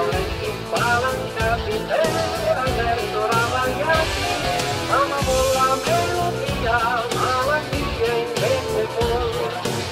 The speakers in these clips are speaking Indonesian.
oleh impalan kapiten agar seorang yakin sama bola melodia malah dieng bentepol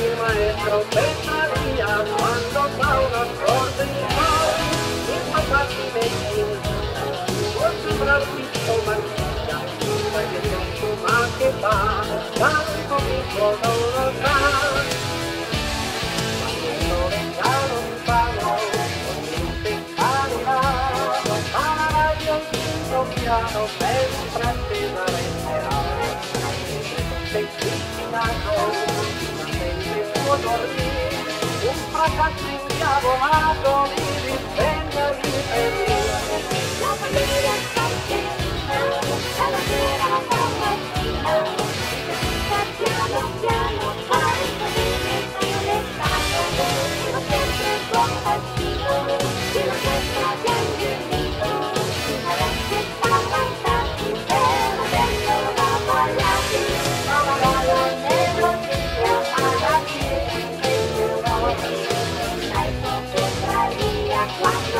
si maestro pensaría cuando Paula ordinó impactar si me por su Francisco Martilla para sempre Milano per comprartela renderà. Sei cristiano, sempre può dormire, un fracasso indiavolato What?